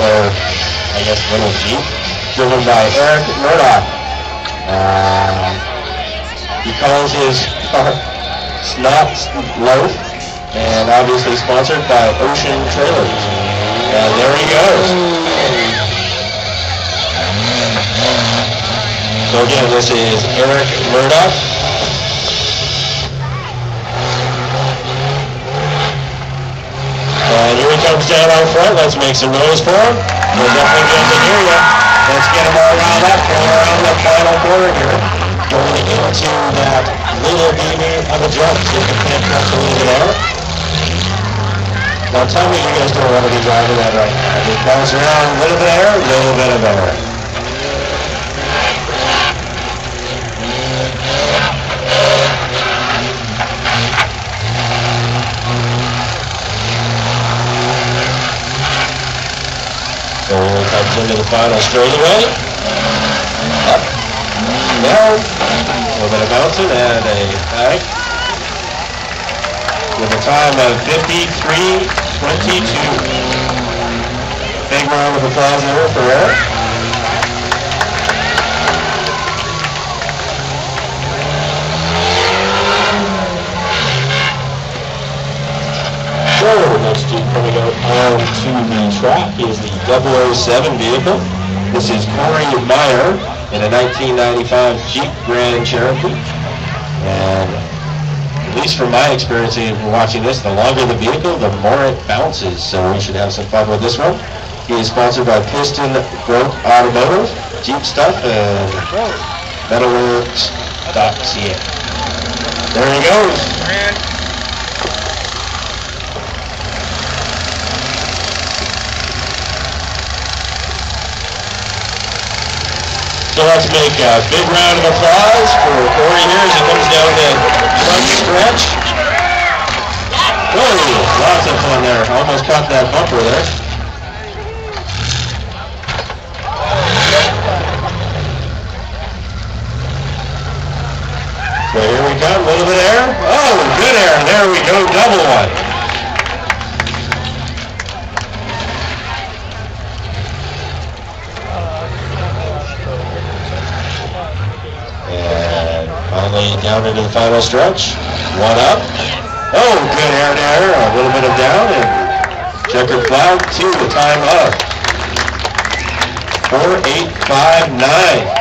or I guess little Jeep, driven by Eric Murdoch. Uh, he calls his car Snot Loaf, and obviously sponsored by Ocean Trailers. And there he goes. So again, this is Eric Murdoch. And here he comes down out front. Let's make some noise for him. We'll definitely get to hear you. Let's get him all around up, going around the final corner here. Going into that little baby of a jump. See if the cuts a little bit out. Now tell me you guys don't want to be driving that right now. Just bounce around a little bit of air, a little bit of air. So we'll into the final straightaway. Up. Down. A little bit of bouncing and a high. With a time of 53.22. Big round of applause there for Eric. So, next Jeep coming out onto the track is the 007 vehicle. This is Corey Meyer in a 1995 Jeep Grand Cherokee. And at least from my experience in watching this, the longer the vehicle, the more it bounces. So we should have some fun with this one. He is sponsored by Piston Broke Automotive, Jeep Stuff, and Metalworks.ca. There he goes. So let's make a big round of applause for Corey here as he comes down the front stretch. Whoa, lots of fun there. Almost caught that bumper there. So here we come, a little bit of air. Oh, good air. There we go, double one. Down into the final stretch. One up. Oh, good air there. A little bit of down and checkered flag to the time up. 4859.